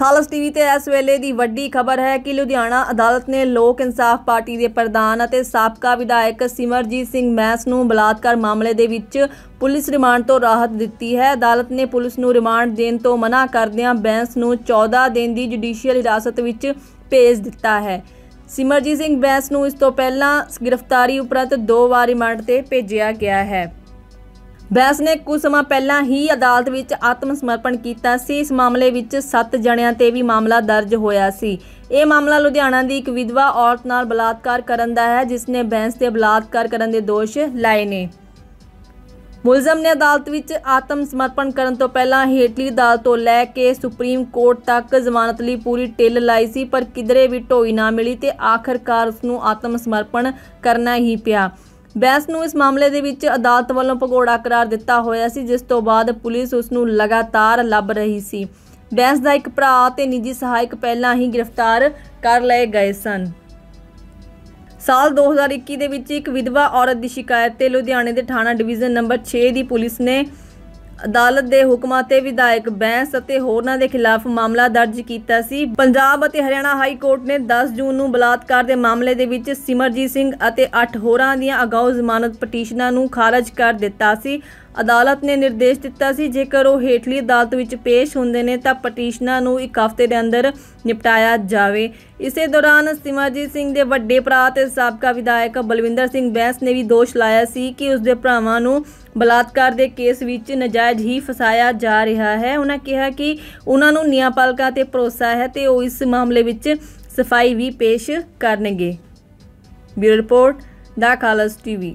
ਖਾਲਸ TV ਤੇ ਇਸ ਵੇਲੇ ਦੀ ਵੱਡੀ ਖਬਰ ਹੈ ਕਿ ਲੁਧਿਆਣਾ ਅਦਾਲਤ ਨੇ ਲੋਕ ਇਨਸਾਫ ਪਾਰਟੀ ਦੇ ਪ੍ਰਧਾਨ ਅਤੇ ਸਾਬਕਾ ਵਿਧਾਇਕ ਸਿਮਰਜੀਤ ਸਿੰਘ ਮੈਸ ਨੂੰ ਬਲਾਤਕਾਰ ਮਾਮਲੇ ਦੇ ਵਿੱਚ ਪੁਲਿਸ ਰਿਮਾਂਡ ਤੋਂ ਰਾਹਤ ਦਿੱਤੀ ਹੈ। ਅਦਾਲਤ ਨੇ ਪੁਲਿਸ ਨੂੰ ਰਿਮਾਂਡ ਦੇਣ ਤੋਂ ਮਨਾ ਕਰਦਿਆਂ ਬੈਂਸ ਨੂੰ 14 ਦਿਨ ਦੀ ਜੁਡੀਸ਼ੀਅਲ ਹਿਰਾਸਤ ਵਿੱਚ ਭੇਜ ਦਿੱਤਾ ਹੈ। ਸਿਮਰਜੀਤ ਸਿੰਘ ਬੈਂਸ ਨੂੰ ਇਸ ਤੋਂ ਪਹਿਲਾਂ ਗ੍ਰਿਫਤਾਰੀ ਉਪਰੰਤ ਦੋ ਵਾਰ ਰਿਮਾਂਡ ਤੇ ਭੇਜਿਆ ਗਿਆ ਹੈ। ਬੈਂਸ ਨੇ ਕੁਝ ਸਮਾਂ ਪਹਿਲਾਂ ਹੀ ਅਦਾਲਤ ਵਿੱਚ ਆਤਮ ਸਮਰਪਣ ਕੀਤਾ ਸੀ। ਇਸ ਮਾਮਲੇ ਵਿੱਚ 7 ਜਣਿਆਂ ਤੇ ਵੀ ਮਾਮਲਾ ਦਰਜ ਹੋਇਆ ਸੀ। ਇਹ ਮਾਮਲਾ ਲੁਧਿਆਣਾ ਦੀ ਇੱਕ ਵਿਧਵਾ ਔਰਤ ਨਾਲ ਬਲਾਤਕਾਰ ਕਰਨ ਦਾ ਹੈ, ਜਿਸ ਨੇ ਬੈਂਸ ਤੇ ਬਲਾਤਕਾਰ ਕਰਨ ਦੇ ਦੋਸ਼ ਲਾਏ ਨੇ। ਮੁਲਜ਼ਮ ਨੇ ਅਦਾਲਤ ਵਿੱਚ ਆਤਮ ਸਮਰਪਣ ਕਰਨ ਤੋਂ ਪਹਿਲਾਂ ਹੇਠਲੀ ਅਦਾਲਤ ਤੋਂ ਲੈ ਕੇ ਸੁਪਰੀਮ ਕੋਰਟ ਤੱਕ ਜ਼ਮਾਨਤ ਲਈ ਪੂਰੀ ਟਿੱਲ ਲਾਈ ਸੀ, ਪਰ ਕਿਧਰੇ ਵੀ ਢੋਈ ਨਾ ਮਿਲੀ ਤੇ ਆਖਰਕਾਰ ਉਸ ਨੂੰ ਆਤਮ ਸਮਰਪਣ ਕਰਨਾ ਹੀ ਪਿਆ। ਬੈਂਸ ਨੂੰ ਇਸ ਮਾਮਲੇ ਦੇ ਵਿੱਚ ਅਦਾਲਤ ਵੱਲੋਂ ਭਗੌੜਾ ਕਰਾਰ ਦਿੱਤਾ ਹੋਇਆ ਸੀ, ਜਿਸ ਤੋਂ ਬਾਅਦ ਪੁਲਿਸ ਉਸ ਨੂੰ ਲਗਾਤਾਰ ਲੱਭ ਰਹੀ ਸੀ। ਬੈਂਸ ਦਾ ਇੱਕ ਭਰਾ ਤੇ ਨਿੱਜੀ ਸਹਾਇਕ ਪਹਿਲਾਂ ਹੀ ਗ੍ਰਿਫਤਾਰ ਕਰ ਲਏ ਗਏ ਸਨ। ਸਾਲ 2021 ਦੇ ਵਿੱਚ ਇੱਕ ਵਿਧਵਾ ਔਰਤ ਦੀ ਸ਼ਿਕਾਇਤ ਤੇ ਲੁਧਿਆਣੇ ਦੇ ਥਾਣਾ ਡਿਵੀਜ਼ਨ ਨੰਬਰ 6 ਦੀ ਪੁਲਿਸ ਨੇ ਅਦਾਲਤ ਦੇ ਹੁਕਮਾਂ ਤੇ ਵਿਧਾਇਕ ਬੈਂਸ ਅਤੇ ਹੋਰਨਾਂ ਦੇ ਖਿਲਾਫ ਮਾਮਲਾ ਦਰਜ ਕੀਤਾ ਸੀ। ਪੰਜਾਬ ਅਤੇ ਹਰਿਆਣਾ ਹਾਈ ਕੋਰਟ ਨੇ 10 ਜੂਨ ਨੂੰ ਬਲਾਤਕਾਰ ਦੇ ਮਾਮਲੇ ਦੇ ਵਿੱਚ ਸਿਮਰਜੀਤ ਸਿੰਘ ਅਤੇ 8 ਹੋਰਾਂ ਦੀਆਂ ਅਗਾਊ ਜ਼ਮਾਨਤ ਪਟੀਸ਼ਨਾਂ ਨੂੰ ਖਾਰਜ ਕਰ ਦਿੱਤਾ ਸੀ। ਅਦਾਲਤ ਨੇ ਨਿਰਦੇਸ਼ ਦਿੱਤਾ ਸੀ, ਜੇਕਰ ਉਹ ਹੇਠਲੀ ਅਦਾਲਤ ਵਿੱਚ ਪੇਸ਼ ਹੁੰਦੇ ਨੇ, ਤਾਂ ਪਟੀਸ਼ਨਾਂ ਨੂੰ ਇੱਕ ਹਫ਼ਤੇ ਦੇ ਅੰਦਰ ਨਿਪਟਾਇਆ ਜਾਵੇ। ਇਸੇ ਦੌਰਾਨ ਸਿਮਰਜੀਤ ਸਿੰਘ ਦੇ ਵੱਡੇ ਭਰਾ ਤੇ ਸਾਬਕਾ ਵਿਧਾਇਕ ਬਲਵਿੰਦਰ ਸਿੰਘ ਬੈਂਸ ਨੇ ਵੀ ਦੋਸ਼ ਲਾਇਆ ਸੀ ਕਿ ਉਸ ਦੇ ਭਰਾਵਾਂ ਨੂੰ ਬਲਾਤਕਾਰ ਦੇ ਕੇਸ ਵਿੱਚ ਨਜਾਇਜ਼ ਹੀ ਫਸਾਇਆ ਜਾ ਰਿਹਾ ਹੈ। ਉਹਨਾਂ ਕਿਹਾ ਕਿ ਉਹਨਾਂ ਨੂੰ ਨਿਆਂਪਾਲਕਾ ਤੇ ਭਰੋਸਾ ਹੈ ਤੇ ਉਹ ਇਸ ਮਾਮਲੇ ਵਿੱਚ ਸਫ਼ਾਈ ਵੀ ਪੇਸ਼ ਕਰਨਗੇ। Bureau report, the Khalas TV.